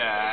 Dad.